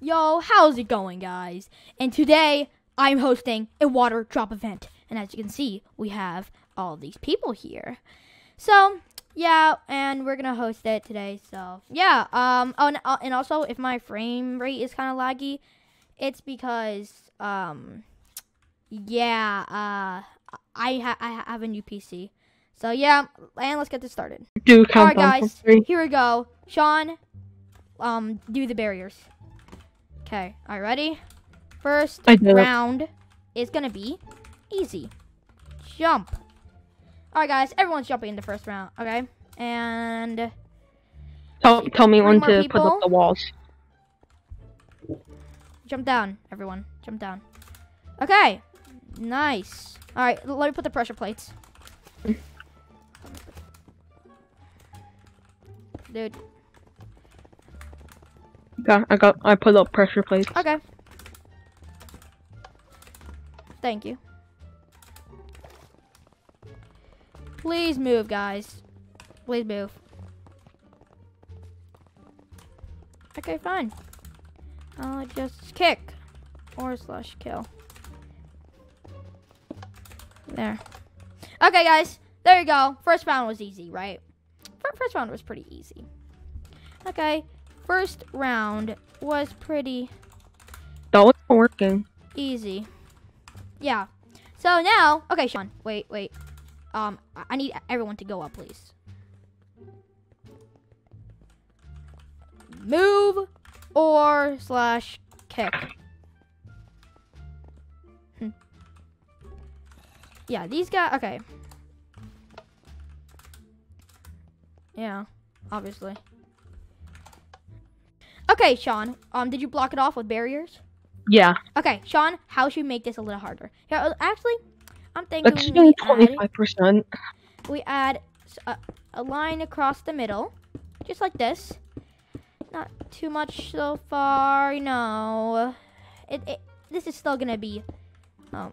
Yo, how's it going, guys? And today I'm hosting a water drop event. And as you can see, we have all these people here. So, yeah, and we're gonna host it today. So, yeah. Um. Oh, and, uh, and also, if my frame rate is kind of laggy, it's because um, yeah. Uh, I ha- I have a new PC. So yeah, and let's get this started. Do All right, guys. Here we go. Sean, um, do the barriers. Okay. All right, ready? First round is gonna be easy. Jump. All right, guys. Everyone's jumping in the first round. Okay. And Tell, tell me when to put up the walls. jump down, everyone. Jump down. Okay. Nice. All right. Let me put the pressure plates. Mm. Dude. Yeah, I got. I put up pressure plates. Okay. Thank you. Please move, guys. Please move. Okay, fine. I'll just kick or slash kill. There. Okay, guys. There you go. First round was easy, right? First round was pretty easy. Okay. First round was pretty That was working. easy. Yeah. So now, okay, Sean. Wait, wait. Um, I- need everyone to go up, please. Move or slash kick. Hmm. Yeah, these guys. Okay. Yeah, obviously. Okay, Sean. Um, did you block it off with barriers? Yeah, Okay, Sean, how should we make this a little harder? Here, uh, actually, I'm thinking let's we twenty-five percent. we add a, a line across the middle, just like this. Not too much so far, you know. It, it this is still gonna be, um,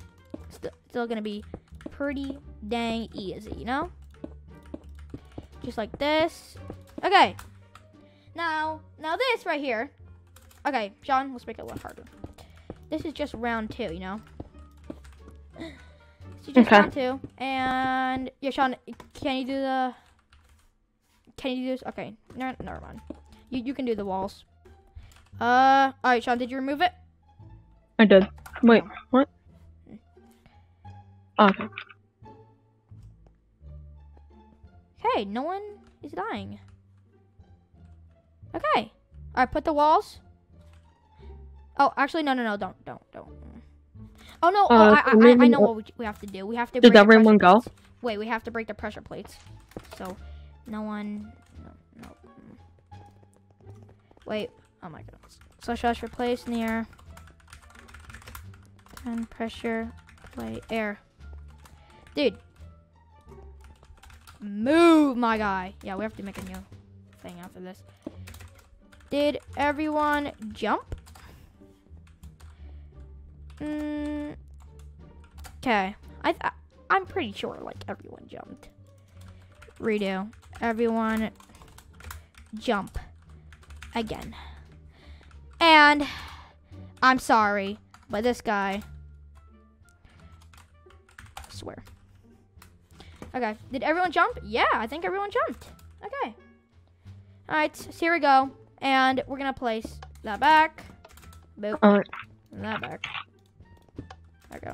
st- still gonna be pretty dang easy, you know. Just like this. Okay. Now, now this right here. Okay, Sean, let's make it a little harder. This is just round two, you know. Is just Okay. round two, and yeah, Sean, can you do the? Can you do this? Okay, no, never mind. You you can do the walls. Uh, all right, Sean, did you remove it? I did. Wait, what? Okay. Okay, no one is dying. Okay. All right, put the walls. Oh, actually, no, no, no, don't, don't, don't. Oh no! oh, Uh, I, I, I know what we, we have to do. We have to. Did break the everyone pressure go? plates. Wait, we have to break the pressure plates. So, no one. No, no. Wait. Oh my goodness. So shush replace near. And pressure plate air. Dude. Move, my guy. Yeah, we have to make a new thing after this. Did everyone jump? Mm, Okay. I th- I'm pretty sure like everyone jumped. Redo. Everyone jump again. And I'm sorry, but this guy I swear. Okay. Did everyone jump? Yeah, I think everyone jumped. Okay. Alright, so here we go. And we're gonna place that back. Boop. Alright. And that back. There we go.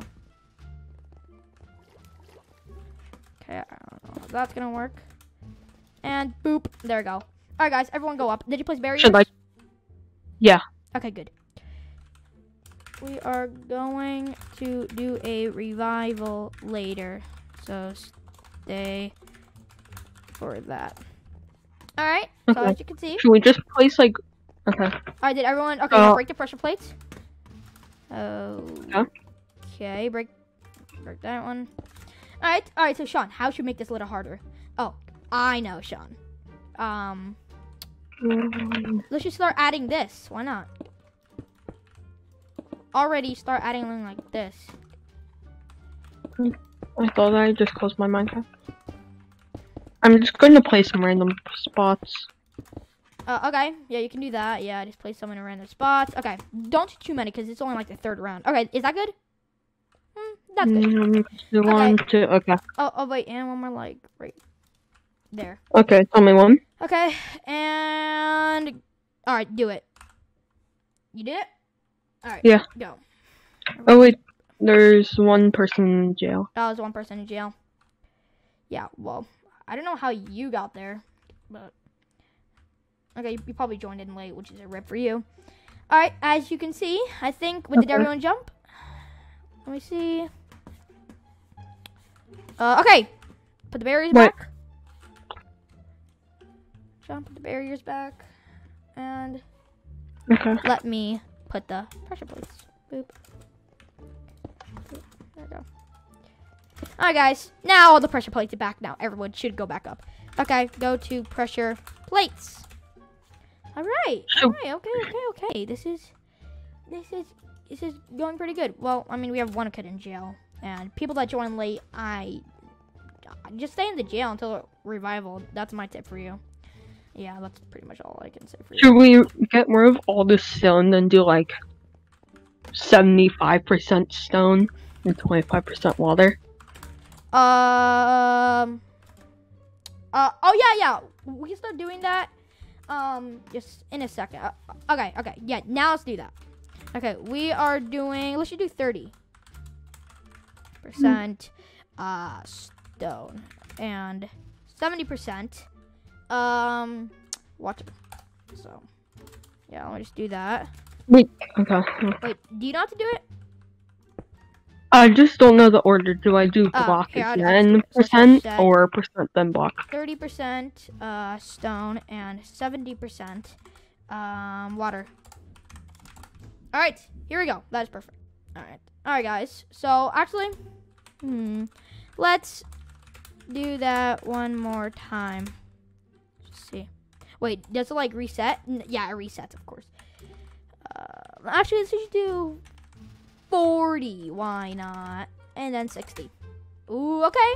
Okay, I don't know if that's gonna work. And boop. There we go. Alright guys, everyone go up. Did you place barriers? Should I? Yeah. Okay, good. We are going to do a revival later. So stay for that. Alright, so Okay. as you can see. Should we just place like? Okay. Alright, did everyone okay Uh, break the pressure plates? Oh Okay, break break that one. Alright, alright, so Sean, how should we make this a little harder? Oh, I know, Sean. Um Mm, let's just start adding this. Why not? Already start adding like this. I thought I just closed my Minecraft. I'm just going to play some random spots. Uh, okay, yeah, you can do that. Yeah, just play someone in random spots. Okay, don't do too many because it's only like the third round. Okay, is that good? Hmm, that's good. Mm, one, two, okay. Oh, oh wait, and one more like right there. Okay, tell me one. Okay, and all right, do it. You did it. All right. Yeah. Go. Oh wait, there's one person in jail. That was one person in jail. Yeah. Well, I don't know how you got there, but okay, you, you probably joined in late, which is a rip for you. All right, as you can see, I think. Wait, did Okay. everyone jump? Let me see. Uh, okay. Put the barriers Wait. back. Jump. Put the barriers back, and Okay. let me put the pressure plates. Boop. Boop. There we go. Alright, guys. Now all the pressure plates are back. Now everyone should go back up. Okay, go to pressure plates. Alright. Alright, okay, okay, okay. This is this is this is going pretty good. Well, I mean we have one kid in jail. And people that join late, I just stay in the jail until revival. That's my tip for you. Yeah, that's pretty much all I can say for you. Should we get rid of all the stone and do like 75% stone and 25% water? Um. Uh. Oh yeah, yeah. We can start doing that. Um. Just in a second. Uh, okay. Okay. Yeah. Now let's do that. Okay. We are doing. Let's just do thirty percent. Uh. Stone and seventy percent. Um. Water. So. Yeah. Me just do that. Wait. Okay. Wait. Do you know how to do it? I just don't know the order. Do I do Oh, block here, I'll- I'll again do it. So percent or percent then block? 30% uh, stone and 70% um, water. All right, here we go. That is perfect. All right. All right, guys. So actually, hmm, let's do that one more time. Let's see. Wait, does it like reset? Yeah, it resets, of course. Uh, actually, let's just do 40. Why not? And then 60. Ooh, okay.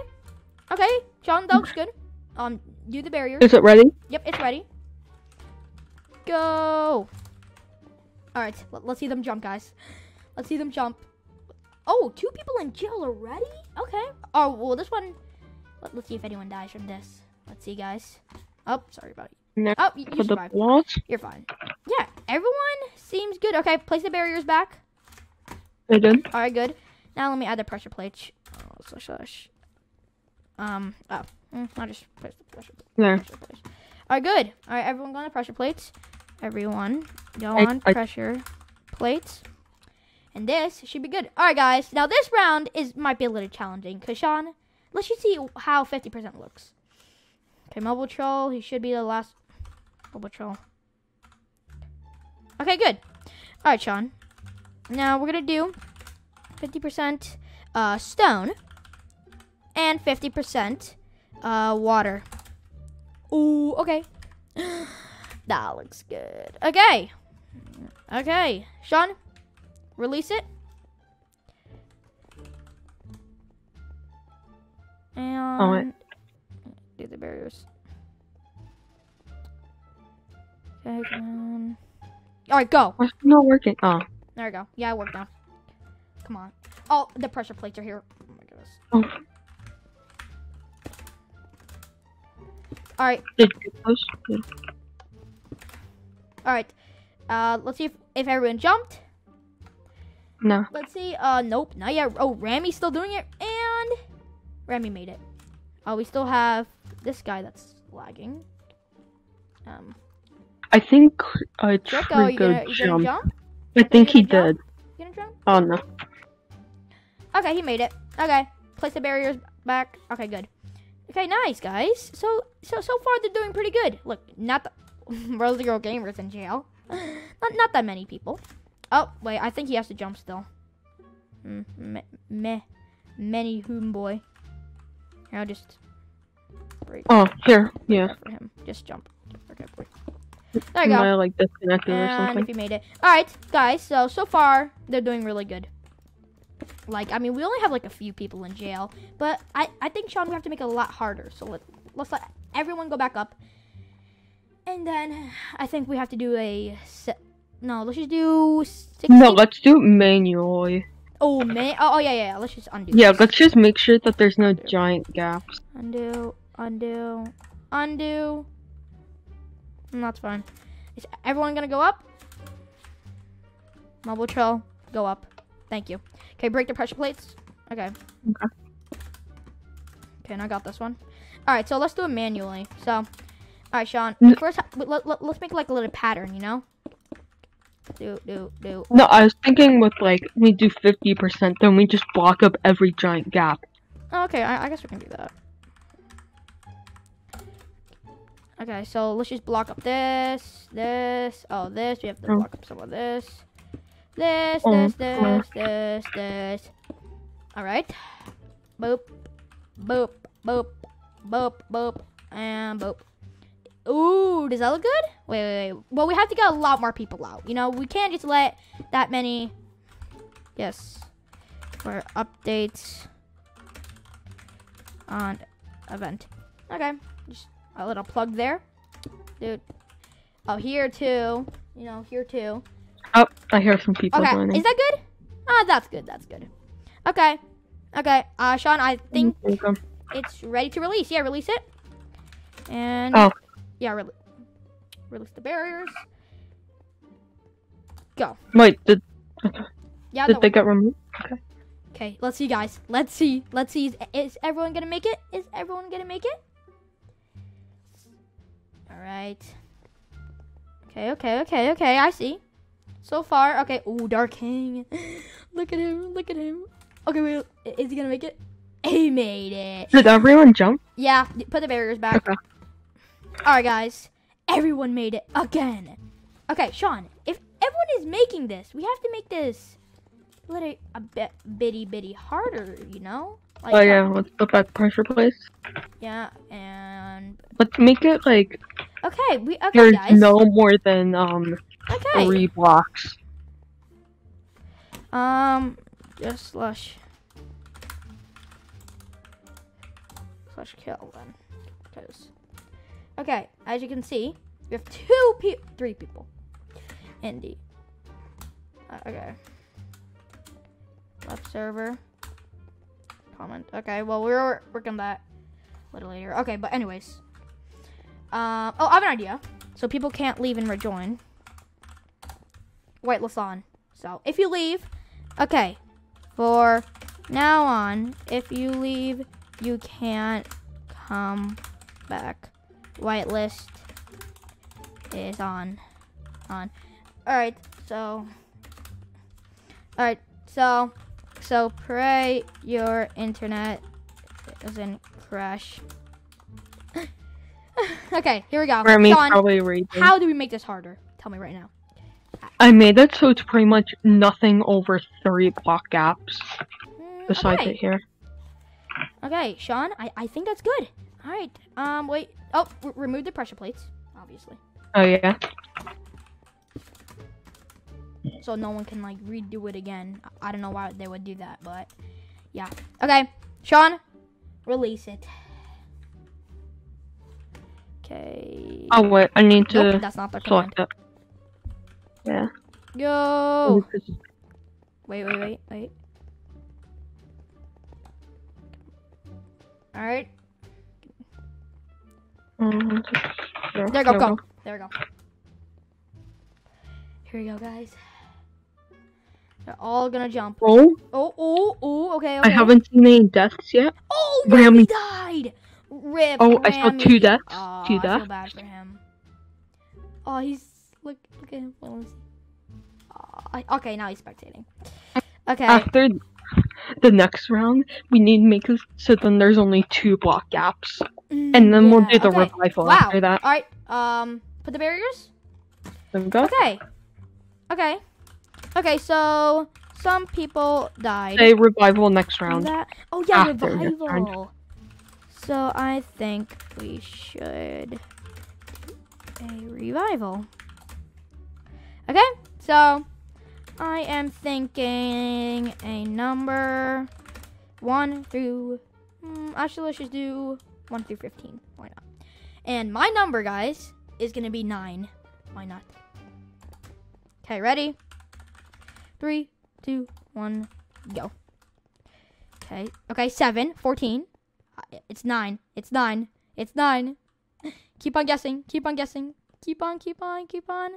Okay, John, that looks good. Um, do the barrier. Is it ready? Yep, it's ready. Go. All right, let, us see them jump, guys. Let's see them jump. Oh, two people in jail already? Okay. Oh, well, this one. Let, us see if anyone dies from this. Let's see, guys. Oh, sorry about it. Next Oh, you, you survived. You're fine. Yeah, everyone seems good. Okay, place the barriers back. I did. All right, good. Now let me add the pressure plates. Oh, slash, slash. Um, oh, mm, I'll just place the pressure plate. There. pressure plates. All right, good. All right, everyone go on the pressure plates. Everyone go I- on I- pressure plates. And this should be good. All right, guys. Now this round is might be a little challenging because Sean, let's just see how 50% looks. Okay, mobile troll. He should be the last mobile troll. Okay, good. All right, Sean. Now we're gonna do 50% uh, stone and 50% uh, water. Ooh, okay. that looks good. Okay. Okay. Sean, release it. And do the barriers. Okay, come on. All right, go. Why is it not working? Oh. There we go. Yeah, I worked now. Come on. Oh, the pressure plates are here. Oh my goodness. Oh. All right. Did you get those? Yeah. All right. Uh, let's see if, if everyone jumped. No. Let's see. Uh, nope, not yet. Oh, Rami's still doing it, and Rami made it. Oh, we still have this guy that's lagging. Um, I think uh, Draco, you gonna, you gonna jump? I think he did. You gonna jump? Oh no. Okay, he made it. Okay, place the barriers back. Okay, good. Okay, nice guys. So so so far they're doing pretty good. Look, not the Rose Girl Gamers in jail. Not not that many people. Oh wait, I think he has to jump still. Mm, meh, meh, many whom boy. Here, I'll just break Oh, here. Yeah. for him. Just jump. Okay, boy. There you go. I like disconnected or And something? if you made it. Alright, guys, so so far they're doing really good. Like, I mean, we only have like a few people in jail, but I, I think Sean we have to make it a lot harder. So let let's let everyone go back up. And then I think we have to do a se- no. Let's just do. No, let's do it manually. Oh man. Oh, oh yeah, yeah. yeah. Let's just undo. Yeah, this. let's just make sure that there's no giant gaps. undo, undo, undo. Mm, That's fine. Is everyone gonna go up? Mobile trail, go up. Thank you. Okay, break the pressure plates. Okay. Okay. Okay, and I got this one. All right, so let's do it manually. So, all right, Sean. N- First, let, let, let's make like a little pattern, you know? Do do do. No, I was thinking with like we do fifty percent, then we just block up every giant gap. Oh, okay, I, I guess we can do that. Okay, so let's just block up this, this, oh, this. We have to Oh. block up some of this. This, Oh, this, this, this, this. All right. Boop, boop, boop, boop, boop, and boop. Ooh, does that look good? Wait, wait, wait. Well, we have to get a lot more people out. You know, we can't just let that many. Yes. For updates on event. Okay, just a little plug there, dude. Oh, here too. You know, here too. Oh, I hear some people Okay, is that good? Ah, that's good. That's good. Okay, okay. Uh, Sean, I think it's ready to release. Yeah, release it. And Oh. yeah, re- release the barriers. Go. Wait, did Yeah, did they get removed? Okay, let's see, guys. Let's see. Let's see. Is, is everyone gonna make it? Is everyone gonna make it? All right. Okay, okay, okay, okay. I see. So far, okay. Ooh, Dark King. look at him. Look at him. Okay, wait. Is he gonna make it? He made it. Did everyone jump? Yeah. Put the barriers back. Okay. All right, guys. Everyone made it again. Okay, Sean. If everyone is making this, we have to make this a little a bit bitty bitty harder. You know? Like, Oh yeah, let's put back pressure place. Yeah, and Let's make it like okay, we okay, there's guys. no more than um okay. three blocks. Um, just slash slash kill then, because okay, as you can see, we have two pe three people. Indy. Uh, okay. Left server. Comment. Okay, well we're working that a little later. Okay, but anyways. Um. Oh, I have an idea. So people can't leave and rejoin. Whitelist on. So if you leave, okay. For now on, if you leave, you can't come back. Whitelist is on. On. Alright, so. Alright, so. So pray your internet doesn't crash. Okay, here we go. Or me probably reading. how do we make this harder? Tell me right now. I made it so it's pretty much nothing over three block gaps Mm, besides okay. it here. Okay, Sean, I, I think that's good. All right. Um, wait. Oh, remove the pressure plates, obviously, Oh yeah. so no one can like redo it again. I, I don't know why they would do that, but yeah. Okay, Sean, release it. Okay. Oh wait, I need to nope, that's not the command. Yeah. Go. Wait, wait, wait, wait. All right. Um, There we go. Go. There we go. Here we go, guys. They're all gonna jump. Oh, Oh, oh, oh. Okay, okay. I haven't seen any deaths yet. Oh, Rami died. Rip. Oh, I saw two deaths. Oh, Two I feel bad for him. Oh, he's look. Look at him. Let me see. I, okay, now he's spectating. Okay. After the next round, we need to make it so then there's only two block gaps, Mm, and then we'll do the okay. revival Wow. after that. All right. Um, put the barriers. There we go. Okay. Okay. Okay. So some people died. Say revival next round. that. Oh yeah, After revival. So I think we should a revival. Okay, so I am thinking a number one through. Mm, actually, let's just do one through fifteen. Why not? And my number, guys, is gonna be nine. Why not? Okay, ready? Three, two, one, go. Okay, okay, seven, 14. It's nine. It's nine. It's nine. Keep on guessing. Keep on guessing. Keep on, keep on, keep on.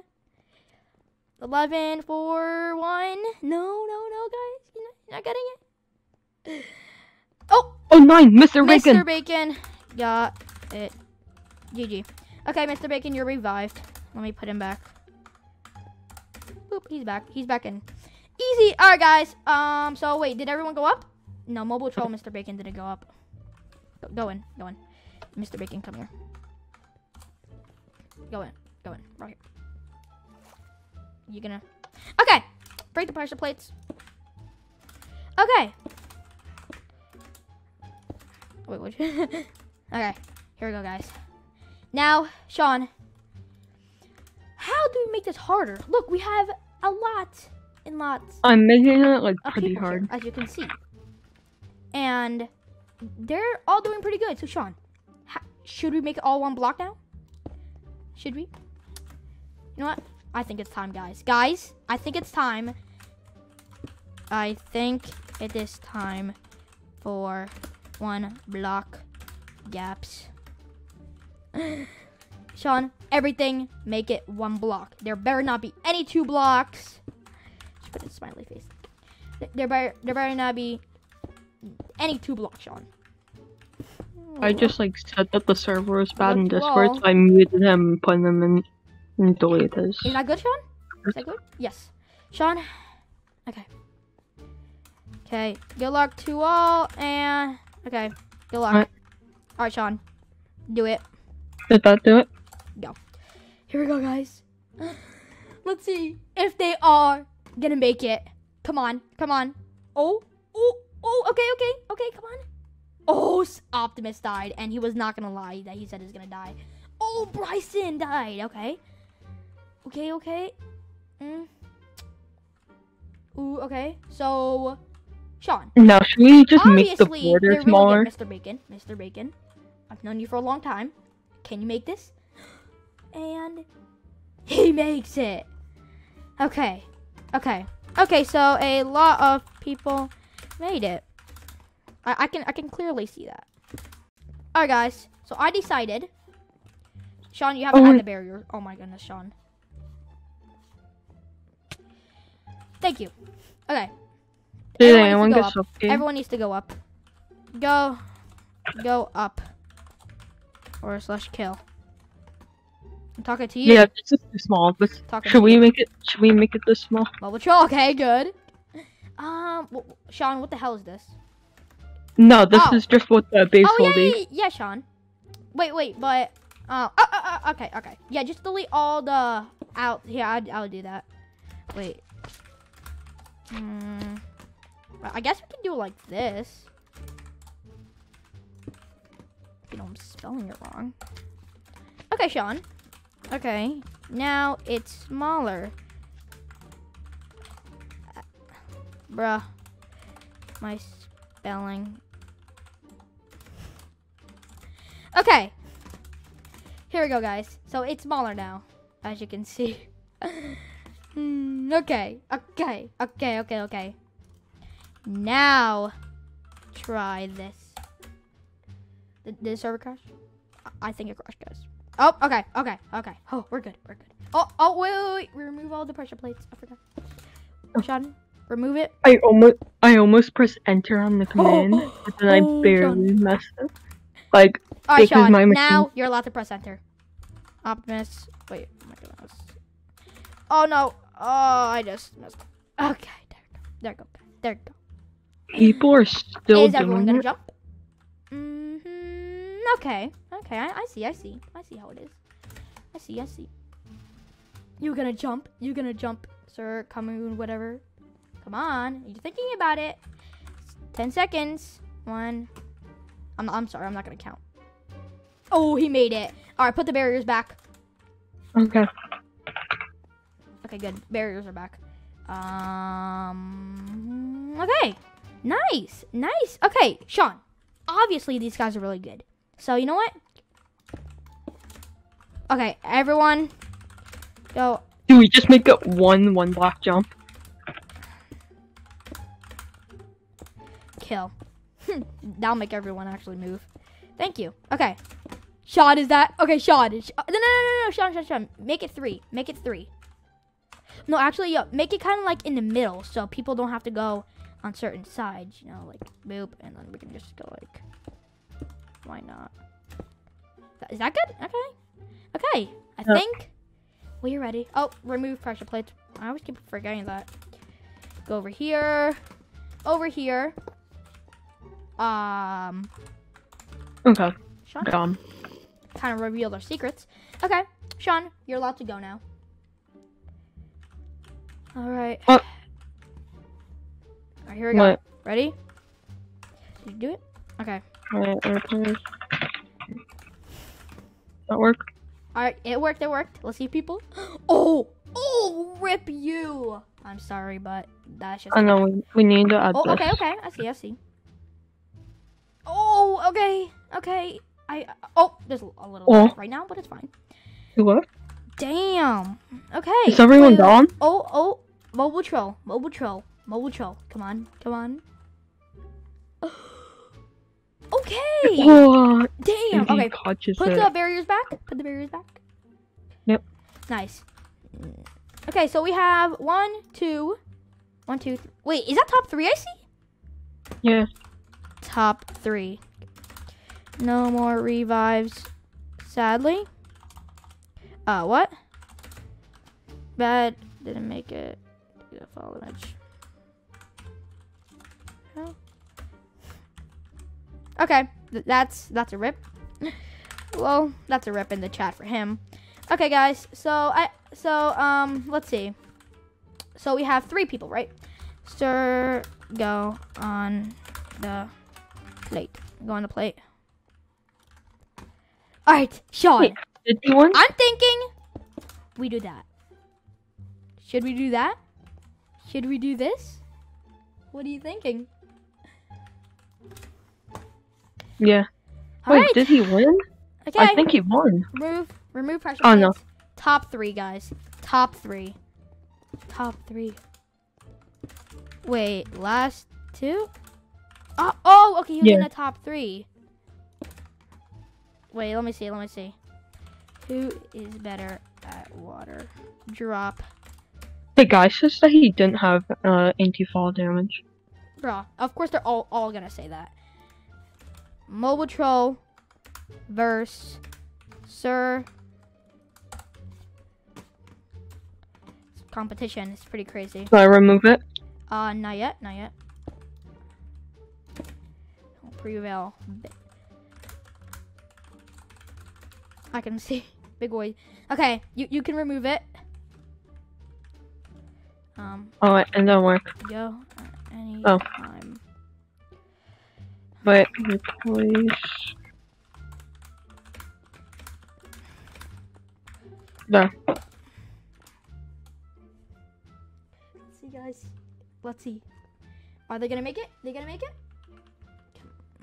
11, 4, 1. No, no, no, guys. You're not, you're not getting it. Oh, Oh nine, Mr. Bacon. Mr. Bacon got it. GG. Okay, Mr. Bacon, you're revived. Let me put him back. Boop, he's back. He's back in. Easy. All right, guys. Um, so wait, did everyone go up? No, Mobile Troll Mr. Bacon didn't go up. Go, go in, go in. Mr. Bacon, come here. Go in, go in, right here. You gonna? Okay. Break the pressure plates. Okay. Wait, what? okay, here we go, guys. Now, Sean, how do we make this harder? Look, we have a lot and lots I'm making it like pretty people here, hard. as you can see, and they're all doing pretty good. So, Sean, ha- should we make it all one block now? Should we? You know what? I think it's time, guys. Guys, I think it's time. I think it is time for one block gaps. Sean, everything make it one block. There better not be any two blocks. Just put a smiley face. There better there better not be any two blocks, Sean. I just like said that the server was bad in Discord, well- so I muted him and put him in, in deleted. Is that good, Sean? Is that good? Yes. Sean? Okay. Okay. Good luck to all and okay. Good luck. Alright. Alright, Sean. Do it. Did that do it? Go. Here we go, guys. Let's see if they are gonna make it. Come on, come on. Oh, oh, oh. Okay, okay, okay. Come on. Oh, Optimus died, and he was not gonna lie that he said he was gonna die. Oh, Bryson died. Okay. Okay, okay. Mm. Ooh, okay. So, Sean. Now, should we just make the border they're smaller? Mr. Bacon. Mr. Bacon, I've known you for a long time. Can you make this? And he makes it. Okay, okay, okay. So a lot of people made it. I, I can I can clearly see that. All right, guys. So I decided. Sean, you haven't Oh, had the barrier. Oh my goodness, Sean. Thank you. Okay. Did Everyone needs to anyone go get up. Everyone needs to go up. Go. Go up. Or slash kill. I'm talking to you. Yeah, this is too small. This, should we you. make it? Should we make it this small? Mobile troll. Okay, good. Um, w- w- Sean, what the hell is this? No, this Oh. is just what the base oh will yeah, be. yeah, yeah, yeah, Sean. Wait, wait, but uh, oh, oh, oh, okay, okay, yeah, just delete all the out. Yeah, I'll, I'll do that. Wait. Hmm. I guess we can do it like this. You know, I'm spelling it wrong. Okay, Sean. Okay, now it's smaller. Bruh, my spelling Okay. Here we go, guys. So it's smaller now, as you can see. Okay, okay, okay, okay, okay. Now, try this. Did, did the server crash? I- think it crashed, guys. Oh, okay, okay, okay. Oh, we're good, we're good. Oh, oh, wait, wait, wait. Remove all the pressure plates. I forgot. Oh. Sean, remove it. I almost, I almost pressed enter on the command, but then Oh, I barely messed up. Like, All right, Because Sean. my machine- Now you're allowed to press enter. Optimus. Wait. Oh my goodness. Oh no. Oh, I just messed. up. Okay. There go. There go. There you people are still go. Is everyone gonna it. jump? Mm-hmm. Okay. Okay. I, I see. I see. I see how it is. I see. I see. You gonna jump? You gonna jump, sir? Camoon, whatever. Come on. You're thinking about it. Ten seconds. One. I'm. I'm sorry. I'm not gonna count. Oh, he made it. All right. Put the barriers back. Okay. Okay, good. Barriers are back. Um. Okay. Nice. Nice. Okay, Sean. Obviously, these guys are really good. So you know what? Okay, everyone, go. Do we just make it one one block jump? Kill. That'll make everyone actually move. Thank you. Okay. Sean, is that okay? Sean, is, uh, no, no, no, no, no, Sean, Sean, Sean. Make it three. Make it three. No, actually, yo, make it kind of like in the middle, so people don't have to go on certain sides. You know, like boop, and then we can just go like. Why not? Is that good? Okay. Okay. I Yeah. think we're ready. Oh, remove pressure plates. I always keep forgetting that. Go over here. Over here. Um, Okay, Sean done. kind of revealed our secrets. Okay, Sean, you're allowed to go now. All right. What? All right, here we go. What? Ready? Did you do it? Okay. Alright, airplanes. That work? All right, it worked. It worked. Let's see, people. Oh, oh, rip you. I'm sorry, but that's just. I know we, we need to add Oh, this. okay, okay. I see. I see. Oh, okay, okay. I oh, there's a little Oh. right now, but it's fine. What? Damn. Okay. Is everyone wait, gone? Oh, oh, mobile troll, mobile troll, mobile troll. Come on, come on. Okay. Oh, Damn. Okay. Put it. the barriers back. Put the barriers back. Yep. Nice. Okay, so we have one, two, one, two. Wait, is that top three? I see. Yeah. Top three. No more revives, sadly. Uh, what? Bad. Didn't make it. Yeah, Fall damage. Oh. Okay, th- that's that's a rip. well, that's a rip in the chat for him. Okay, guys. So I so um let's see. So we have three people, right? Sir, go on the plate. Go on the plate. All right, Sean. Wait. I'm thinking we do that. Should we do that? Should we do this? What are you thinking? Yeah. All Wait, right. did he win? Okay. I think he won. remove remove pressure. Oh, no. Top three, guys. Top three. Top three. Wait, last two? Oh, oh okay, he was in the top three. Wait, let me see, let me see. Who is better at water? Drop. The guy says that he didn't have uh, anti-fall damage. Bruh, of course they're all, all gonna say that. Mobile Troll verse Sir. Competition is pretty crazy. So I remove it. Uh, not yet, not yet. Prevail. I can see. Big boy. Okay, you, you can remove it. Um, Oh, it don't work. go at any Oh. time. But replace. There. Let's see, guys. Let's see. Are they gonna make it? They gonna make it?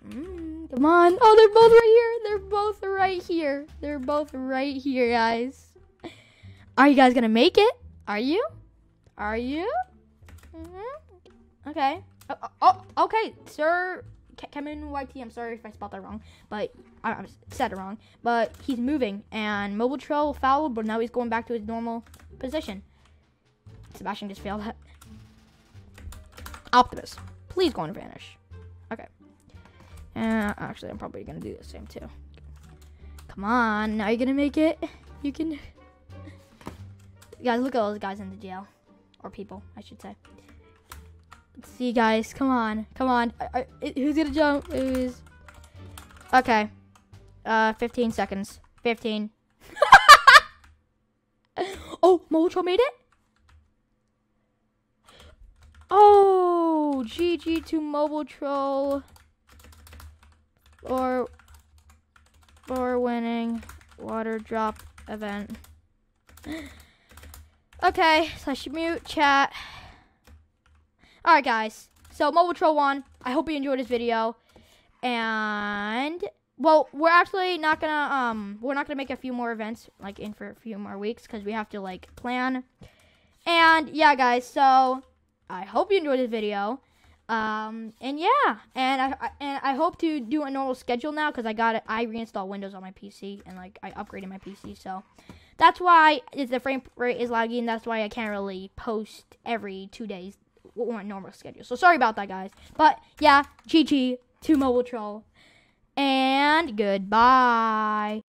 Mm, come on! Oh, they're both right here. They're both right here. They're both right here, guys. Are you guys gonna make it? Are you? Are you? hmm Okay. Oh, oh, oh, okay, sir. Kevin YT. I'm sorry if I spelled that wrong, but I, I said it wrong. But he's moving, and Mobile Troll fouled, but now he's going back to his normal position. Sebastian just failed that. Optimus, please go and vanish. Okay. Uh, actually, I'm probably gonna do the same too. Come on, now you're gonna make it. You can. Guys, look at all those guys in the jail, or people, I should say. Let's see, guys. Come on, come on. I, I, who's gonna jump? Who's? Okay. Uh, 15 seconds. 15. oh, Mobile Troll made it. Oh, GG to Mobile Troll. Or for winning water drop event. Okay, so I should mute chat. All right, guys. So Mobile Troll won. I hope you enjoyed this video. And well, we're actually not gonna um we're not gonna make a few more events like in for a few more weeks because we have to like plan. And yeah, guys. So I hope you enjoyed this video. Um and yeah, and I, I and I hope to do a normal schedule now because I got it. I reinstalled Windows on my PC and like I upgraded my PC. So that's why the frame rate is lagging. That's why I can't really post every two days on normal schedule. So sorry about that, guys. But yeah, GG to Mobile Troll and goodbye.